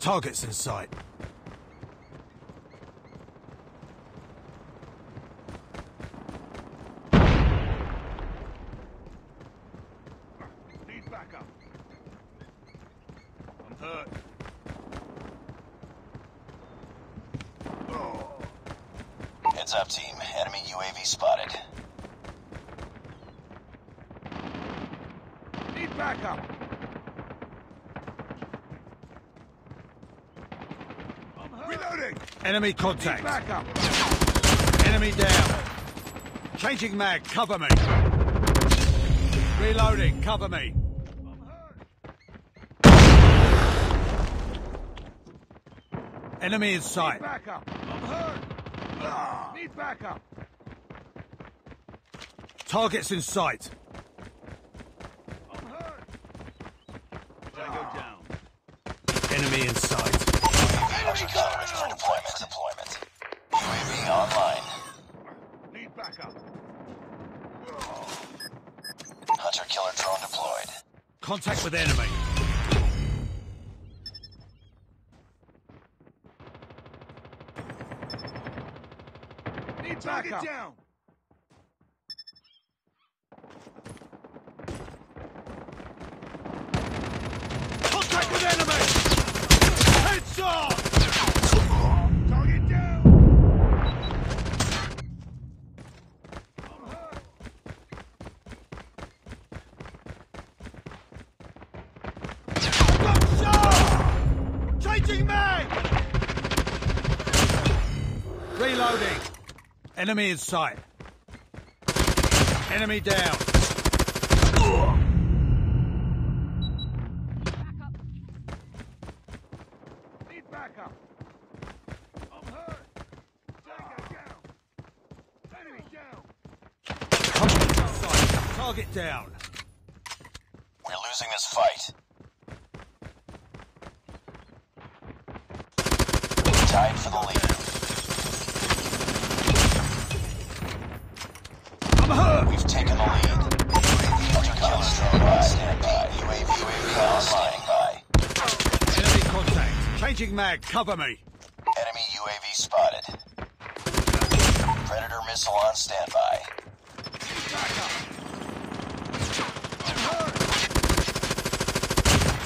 Targets in sight. Need backup. I'm hurt. Heads up, team. Enemy UAV spotted. Need backup. I'm hurt. Reloading. Enemy Need contact. backup. Enemy down. Changing mag, cover me. Reloading, cover me. I'm hurt. Enemy in Need sight. backup. I'm hurt. Ah. Need backup. Targets in sight. I'm hurt. Tango down. Enemy in sight. Hunter killer ready for deployment. deployment. UAV online. Need backup. Hunter killer drone deployed. Contact with enemy. Need backup. down. Contact with enemy! Headshot! Target down. I'm hurt. Got shot! Changing mag! Reloading. Enemy in sight. Enemy down. Target down. We're losing this fight. Tied for the lead. I'm hurt! We've taken the lead. Hunter killer drone on standby. UAV, UAV standby. Enemy contact. Changing mag, cover me. Enemy UAV spotted. Predator missile on standby. Need backup. I'm hurt.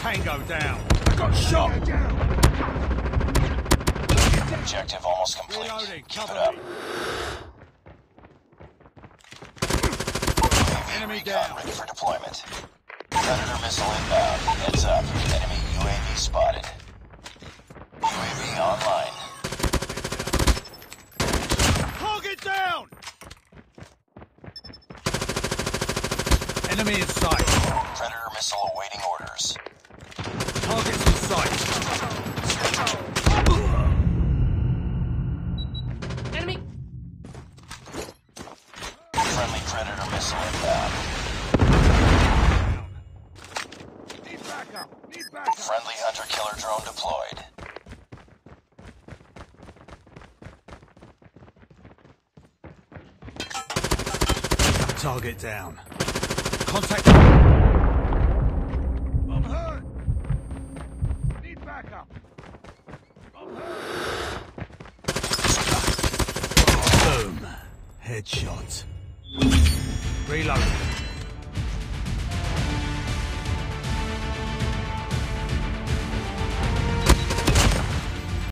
Tango down. I got shot! Objective almost complete. Reloading, Keep it cover up. me. Enemy recon down. ready for deployment. Predator missile inbound. Heads up. Enemy UAV spotted. UAV online. Target down! Enemy in sight. Predator missile awaiting orders. Targets in sight. Enemy! Friendly Predator missile inbound. Need backup. Need backup. Friendly Hunter killer drone deployed. Target down. Contact. I'm hurt. Need backup. I'm hurt. Boom. Headshot. Reload.